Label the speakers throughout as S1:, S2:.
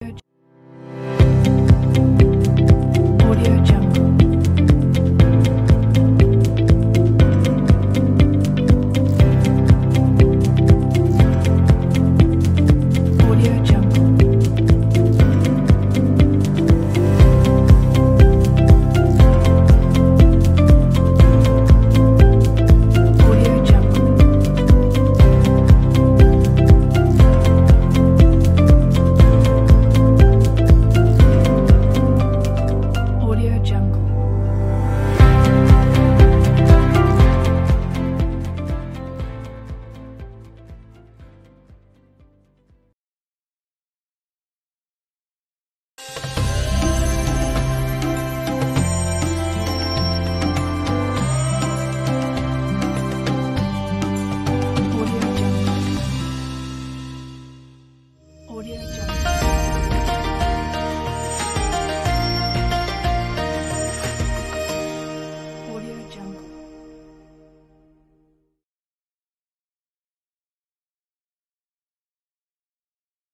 S1: your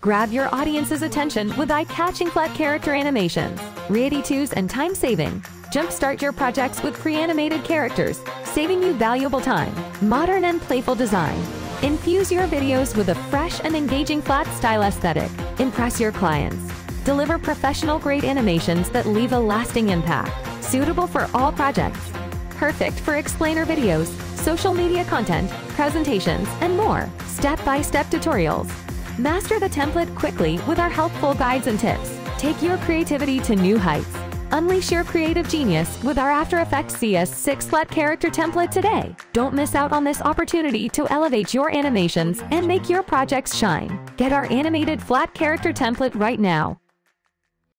S2: Grab your audience's attention with eye-catching flat character animations, Ready 2s and time saving. Jumpstart your projects with pre-animated characters, saving you valuable time. Modern and playful design. Infuse your videos with a fresh and engaging flat style aesthetic. Impress your clients. Deliver professional-grade animations that leave a lasting impact. Suitable for all projects. Perfect for explainer videos, social media content, presentations, and more. Step-by-step tutorials. Master the template quickly with our helpful guides and tips. Take your creativity to new heights. Unleash your creative genius with our After Effects CS6 flat character template today. Don't miss out on this opportunity to elevate your animations and make your projects shine. Get our animated flat character template right now